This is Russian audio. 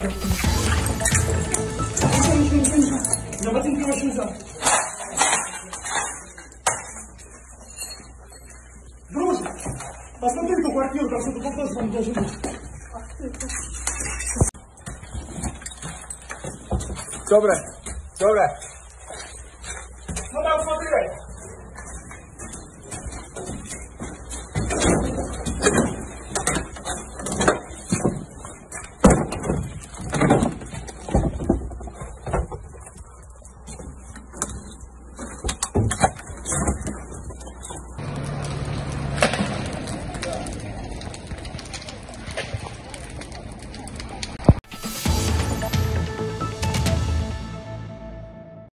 Я ботинки вообще взял. Дружи, посмотри эту квартиру, там что-то по вам должен быть. Добре, добре. Ну, Надо смотри.